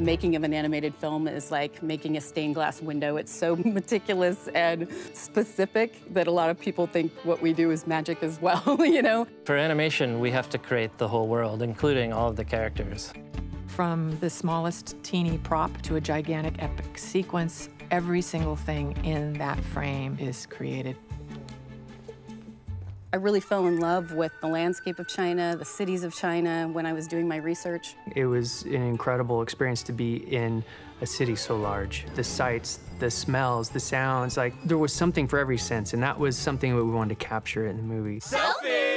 making of an animated film is like making a stained glass window. It's so meticulous and specific that a lot of people think what we do is magic as well, you know? For animation, we have to create the whole world, including all of the characters. From the smallest teeny prop to a gigantic epic sequence, every single thing in that frame is created. I really fell in love with the landscape of China, the cities of China when I was doing my research. It was an incredible experience to be in a city so large. The sights, the smells, the sounds, like there was something for every sense, and that was something that we wanted to capture in the movie. Selfie!